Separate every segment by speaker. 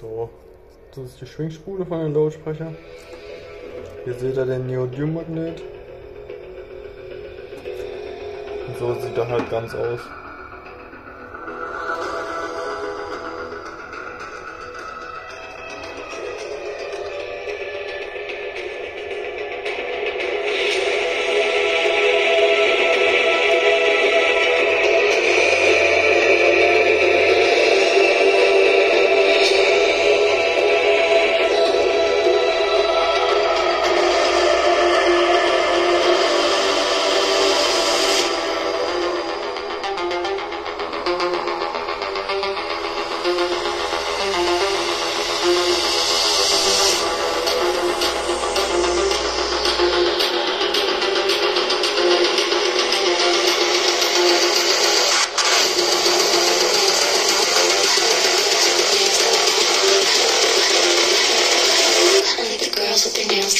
Speaker 1: So, das ist die Schwingspule von den Lautsprecher. Hier seht ihr den Neodym-Magnet. Und so sieht er halt ganz aus.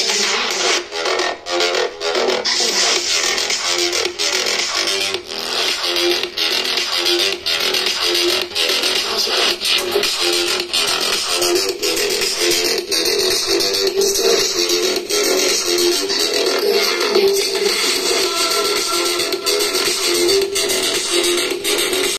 Speaker 2: Thank you.